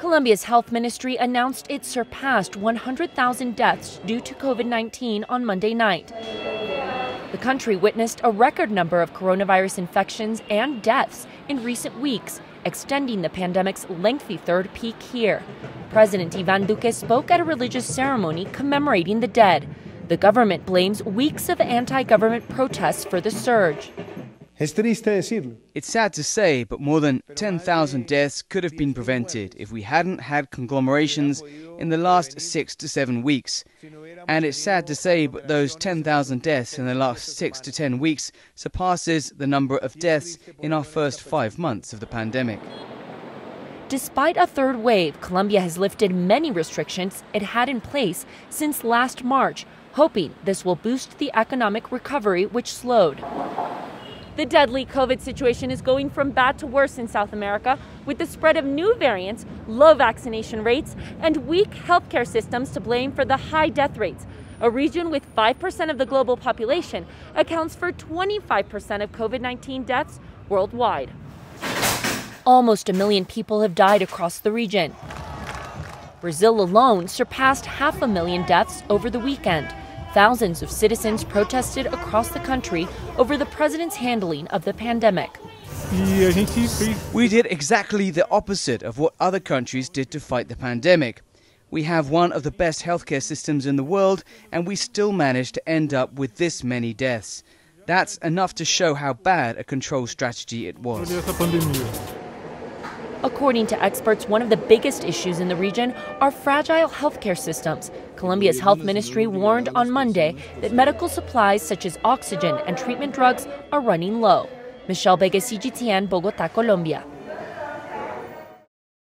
Colombia's health ministry announced it surpassed 100,000 deaths due to COVID 19 on Monday night. The country witnessed a record number of coronavirus infections and deaths in recent weeks, extending the pandemic's lengthy third peak here. President Ivan Duque spoke at a religious ceremony commemorating the dead. The government blames weeks of anti government protests for the surge. Es triste decirlo. It's sad to say, but more than 10,000 deaths could have been prevented if we hadn't had conglomerations in the last six to seven weeks. And it's sad to say, but those 10,000 deaths in the last six to ten weeks surpasses the number of deaths in our first five months of the pandemic. Despite a third wave, Colombia has lifted many restrictions it had in place since last March, hoping this will boost the economic recovery, which slowed. The deadly COVID situation is going from bad to worse in South America with the spread of new variants, low vaccination rates, and weak healthcare systems to blame for the high death rates. A region with 5% of the global population accounts for 25% of COVID 19 deaths worldwide. Almost a million people have died across the region. Brazil alone surpassed half a million deaths over the weekend. Thousands of citizens protested across the country over the president's handling of the pandemic. We did exactly the opposite of what other countries did to fight the pandemic. We have one of the best healthcare systems in the world, and we still managed to end up with this many deaths. That's enough to show how bad a control strategy it was. According to experts, one of the biggest issues in the region are fragile healthcare systems. Colombia's health ministry warned on Monday that medical supplies such as oxygen and treatment drugs are running low. Michelle Begue, CGTN, Bogota, Colombia.